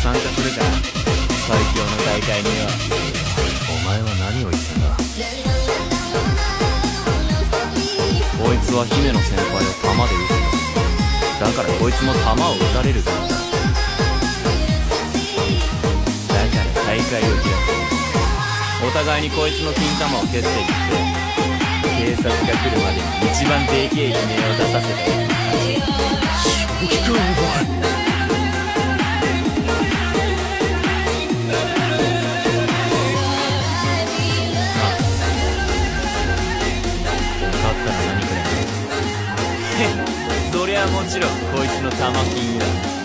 参加するから最強の大会によお前は何を言ってんだこいつは姫野先輩を弾で撃つだからこいつも弾を撃たれるだだから大会を開くお互いにこいつの金玉を蹴っていって警察が来るまでに一番でけえ悲鳴を出させたやつ正気かお前りゃもちろんこいつの玉金よ。